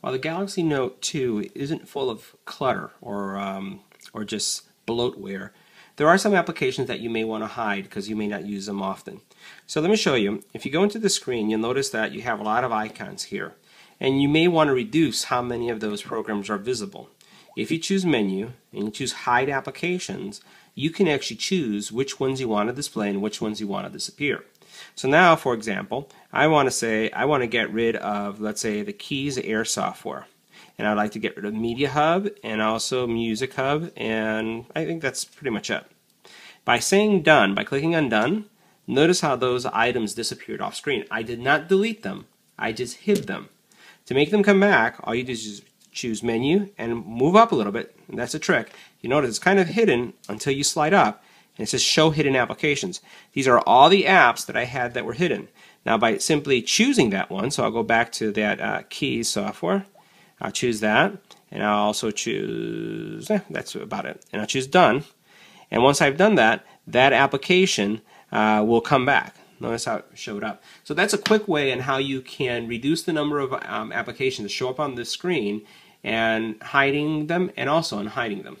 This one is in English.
while the Galaxy Note 2 isn't full of clutter or, um, or just bloatware, there are some applications that you may want to hide because you may not use them often. So let me show you. If you go into the screen, you'll notice that you have a lot of icons here. And you may want to reduce how many of those programs are visible. If you choose Menu and you choose Hide Applications, you can actually choose which ones you want to display and which ones you want to disappear. So now, for example, I want to say I want to get rid of, let's say, the Kies Air software. And I'd like to get rid of Media Hub and also Music Hub, and I think that's pretty much it. By saying done, by clicking on done, notice how those items disappeared off screen. I did not delete them, I just hid them. To make them come back, all you do is just choose menu and move up a little bit. And that's a trick. You notice it's kind of hidden until you slide up and it says show hidden applications. These are all the apps that I had that were hidden. Now by simply choosing that one, so I'll go back to that uh, Kies software, I'll choose that and I'll also choose, eh, that's about it, and I'll choose done. And once I've done that, that application uh, will come back. Notice how it showed up. So that's a quick way on how you can reduce the number of um, applications that show up on the screen and hiding them and also unhiding them.